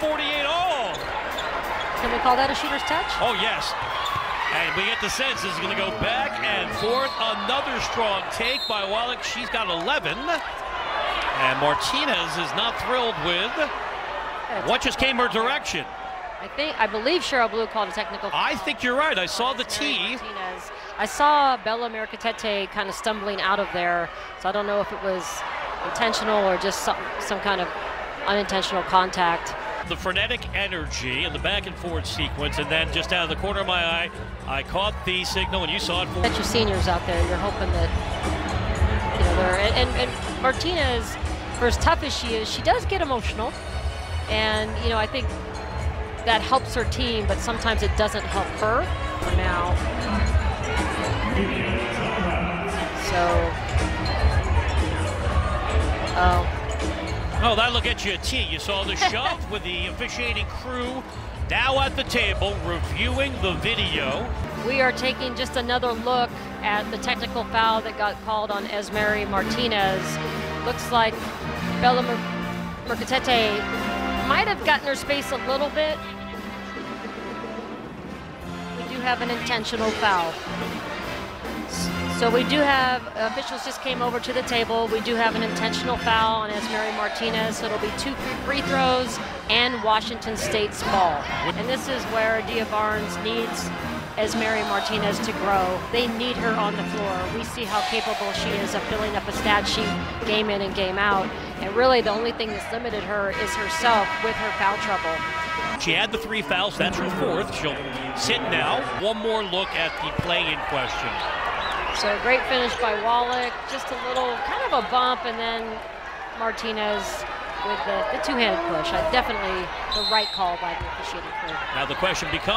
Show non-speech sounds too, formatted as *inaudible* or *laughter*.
48 all. Can we call that a shooter's touch? Oh, yes. And we get the sense this is going to go back and forth. Another strong take by Wallack. She's got 11. And Martinez is not thrilled with what just came her direction. I think, I believe Cheryl Blue called a technical. I think you're right. I saw the T. Martinez. I saw Bella Murekatete kind of stumbling out of there, so I don't know if it was intentional or just some, some kind of unintentional contact. The frenetic energy and the back and forth sequence, and then just out of the corner of my eye, I caught the signal, and you saw it. Bet your seniors out there, you're hoping that, you know, they're, and, and, and Martinez, for as tough as she is, she does get emotional. And, you know, I think that helps her team, but sometimes it doesn't help her for now. So, oh. Oh, that'll get you a T. You saw the shove *laughs* with the officiating crew now at the table reviewing the video. We are taking just another look at the technical foul that got called on Esmery Martinez. Looks like Bella Mer- Murekatete might have gotten her space a little bit. We do have an intentional foul. So we do have, officials just came over to the table. We do have an intentional foul on Esmery Martinez. So it'll be two free throws and Washington State's ball. And this is where Adia Barnes needs Esmery Martinez to grow. They need her on the floor. We see how capable she is of filling up a stat sheet game in and game out. And really the only thing that's limited her is herself with her foul trouble. She had the three fouls. That's her fourth. She'll sit now. One more look at the play in question. So great finish by Wallack. Just a little kind of a bump, and then Martinez with the, the two-handed push. Definitely the right call by the officiating crew. Now the question becomes.